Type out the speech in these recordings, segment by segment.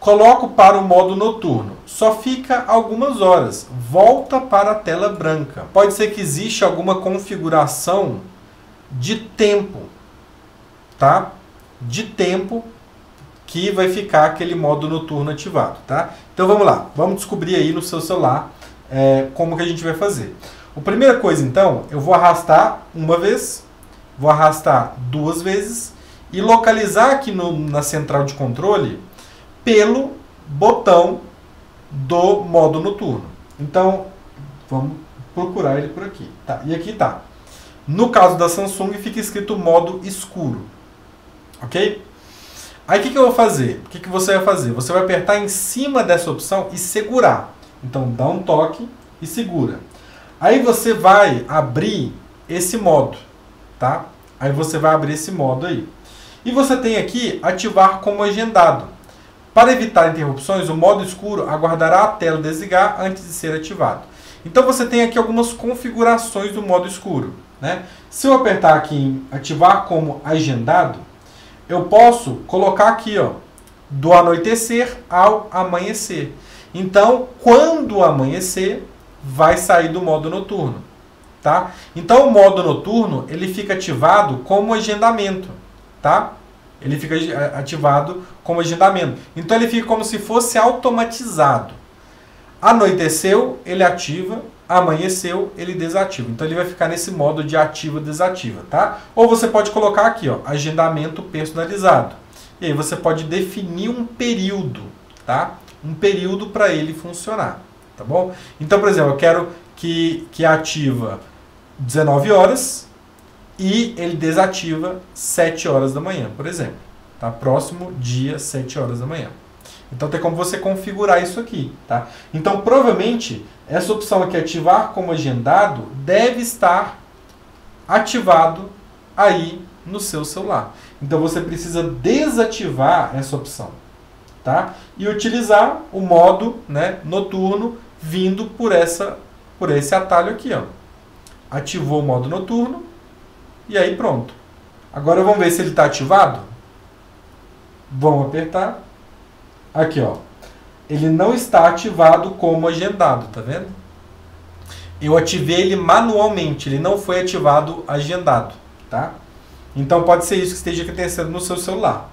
Coloco para o modo noturno. Só fica algumas horas. Volta para a tela branca. Pode ser que exista alguma configuração de tempo, tá? De tempo que vai ficar aquele modo noturno ativado, tá? Então vamos lá, vamos descobrir aí no seu celular é, como que a gente vai fazer. A primeira coisa então, eu vou arrastar uma vez, vou arrastar duas vezes e localizar aqui no, na central de controle pelo botão do modo noturno. Então, vamos procurar ele por aqui. Tá, e aqui tá. No caso da Samsung, fica escrito modo escuro. Ok? Aí o que, que eu vou fazer? O que, que você vai fazer? Você vai apertar em cima dessa opção e segurar. Então, dá um toque e segura. Aí você vai abrir esse modo, tá? Aí você vai abrir esse modo aí. E você tem aqui ativar como agendado. Para evitar interrupções, o modo escuro aguardará a tela desligar antes de ser ativado. Então você tem aqui algumas configurações do modo escuro. Né? Se eu apertar aqui em ativar como agendado, eu posso colocar aqui ó, do anoitecer ao amanhecer. Então, quando amanhecer, vai sair do modo noturno. Tá? Então, o modo noturno ele fica ativado como agendamento. Tá? Ele fica ativado como agendamento. Então, ele fica como se fosse automatizado. Anoiteceu, ele ativa. Amanheceu, ele desativa. Então, ele vai ficar nesse modo de ativa-desativa. Tá? Ou você pode colocar aqui, ó, agendamento personalizado. E aí você pode definir um período. Tá? Um período para ele funcionar tá bom? Então, por exemplo, eu quero que, que ativa 19 horas e ele desativa 7 horas da manhã, por exemplo. Tá? Próximo dia, 7 horas da manhã. Então tem como você configurar isso aqui, tá? Então provavelmente essa opção aqui ativar como agendado deve estar ativado aí no seu celular. Então você precisa desativar essa opção, tá? E utilizar o modo, né, noturno vindo por essa por esse atalho aqui, ó. Ativou o modo noturno e aí pronto. Agora vamos ver se ele está ativado. Vamos apertar. Aqui, ó. Ele não está ativado como agendado, tá vendo? Eu ativei ele manualmente, ele não foi ativado agendado, tá? Então pode ser isso que esteja acontecendo no seu celular.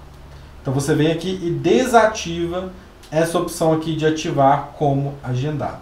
Então você vem aqui e desativa essa opção aqui de ativar como agendado.